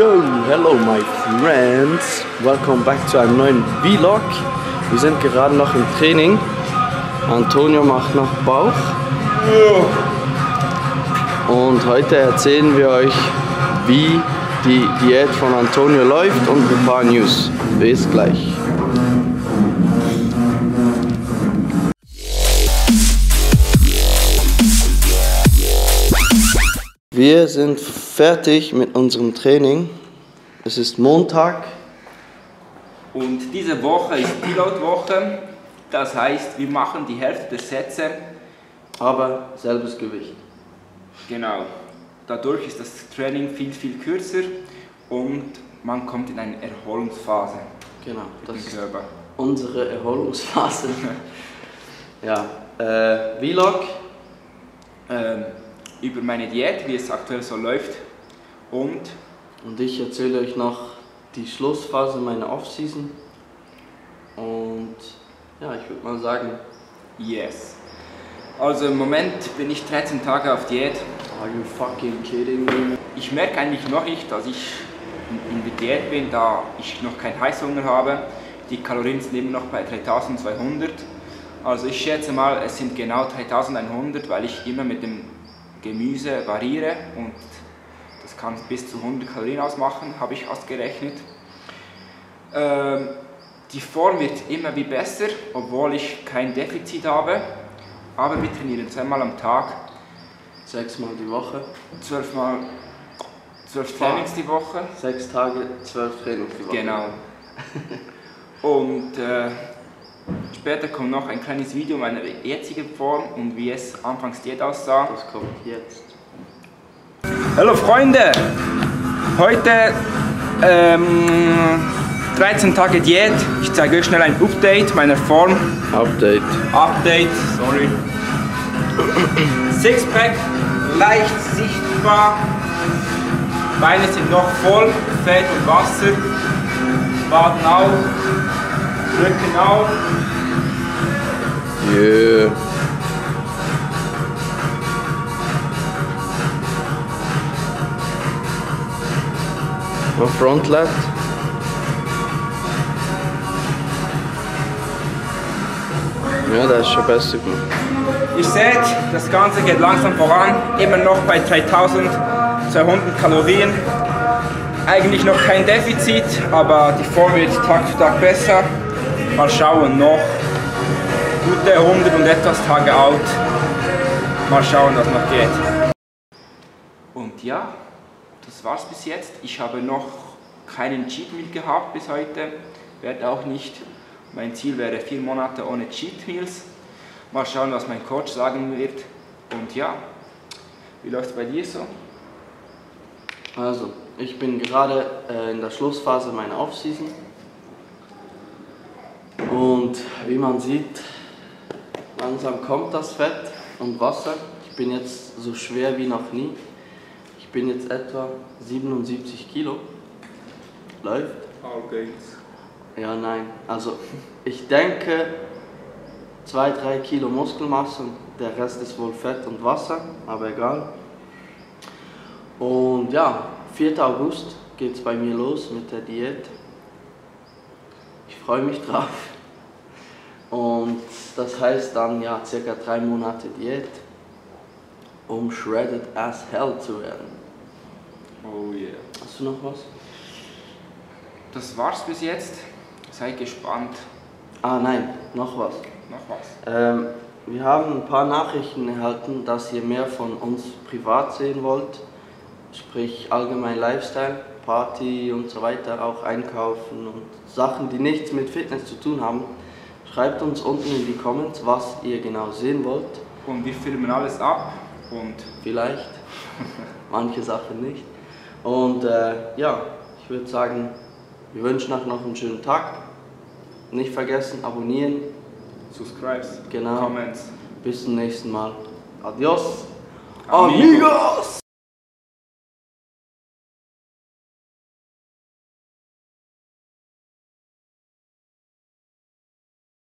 Yo, hello my friends. Welcome back zu einem neuen Vlog. Wir sind gerade noch im Training. Antonio macht noch Bauch. Und heute erzählen wir euch, wie die Diät von Antonio läuft und ein paar News. Bis gleich. Wir sind fertig mit unserem Training. Es ist Montag. Und diese Woche ist Pilotwoche. Das heißt, wir machen die Hälfte der Sätze. Aber selbes Gewicht. Genau. Dadurch ist das Training viel, viel kürzer und man kommt in eine Erholungsphase. Genau, das ist unsere Erholungsphase. ja, äh, Vlog. Ähm, über meine Diät, wie es aktuell so läuft. Und Und ich erzähle euch noch die Schlussphase meiner Offseason. Und ja, ich würde mal sagen, yes. Also im Moment bin ich 13 Tage auf Diät. are you fucking kidding me? Ich merke eigentlich noch nicht, dass ich in in der Diät bin, da ich noch keinen Heißhunger habe. Die Kalorien sind immer noch bei 3200. Also ich schätze mal, es sind genau 3100, weil ich immer mit dem Gemüse variiere und das kann bis zu 100 Kalorien ausmachen, habe ich ausgerechnet. Ähm, die Form wird immer wie besser, obwohl ich kein Defizit habe. Aber wir trainieren zweimal am Tag, Sechsmal die Woche, zwölfmal, zwölf Trainings die Woche. sechs Tage, zwölf Trainings die Woche. Genau. Und äh, später kommt noch ein kleines Video meiner jetzigen Form und wie es anfangs Diät aussah. Das kommt jetzt. Hallo Freunde! Heute ähm, 13 Tage Diät. Ich zeige euch schnell ein Update meiner Form. Update. Update, sorry. Sixpack leicht sichtbar. Beine sind noch voll, Fett und Wasser. Waden auch, Rücken auch. Yeah. Mal Front left. Ja, das ist schon besser gemacht. Ihr seht, das Ganze geht langsam voran, immer noch bei 3200 Kalorien. Eigentlich noch kein Defizit, aber die Form wird Tag für Tag besser. Mal schauen, noch gute 100 und etwas Tage out. Mal schauen, was noch geht. Und ja, das war's bis jetzt. Ich habe noch keinen Cheat Meal gehabt bis heute, werde auch nicht. Mein Ziel wäre vier Monate ohne Cheat Meals. Mal schauen, was mein Coach sagen wird. Und ja, wie läuft es bei dir so? Also, ich bin gerade äh, in der Schlussphase meiner Offseason. Und wie man sieht, langsam kommt das Fett und Wasser. Ich bin jetzt so schwer wie noch nie. Ich bin jetzt etwa 77 Kilo. Läuft? All gains. Ja, nein. Also, ich denke 2-3 Kilo Muskelmasse und der Rest ist wohl Fett und Wasser, aber egal. Und ja, 4. August geht es bei mir los mit der Diät. Ich freue mich drauf. Und das heißt dann ja circa drei Monate Diät, um shredded as hell zu werden. Oh yeah. Hast du noch was? Das war's bis jetzt. Seid gespannt. Ah nein, noch was. Noch was. Ähm, wir haben ein paar Nachrichten erhalten, dass ihr mehr von uns privat sehen wollt, sprich allgemein Lifestyle, Party und so weiter, auch einkaufen und Sachen, die nichts mit Fitness zu tun haben. Schreibt uns unten in die Comments, was ihr genau sehen wollt. Und wir filmen alles ab. Und Vielleicht, manche Sachen nicht. Und äh, ja, ich würde sagen, wir wünschen euch noch einen schönen Tag. Nicht vergessen, abonnieren. subscribes, Genau. comments. Bis zum nächsten Mal. Adios. Amigos. Amigos.